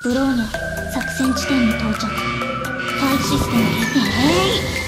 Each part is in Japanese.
ブローネ作戦地点に到着。ファイシステムへえー。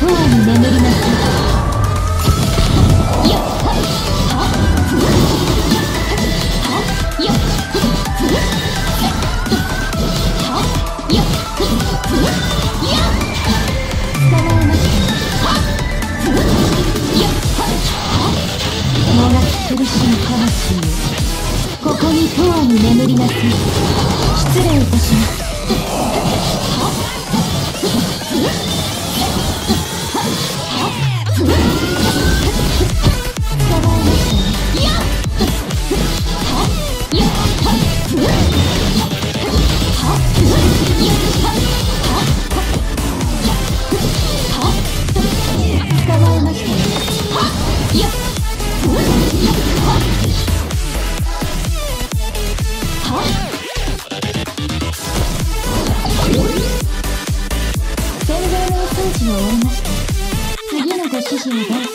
とに眠りますここに永遠に眠 Ah! here,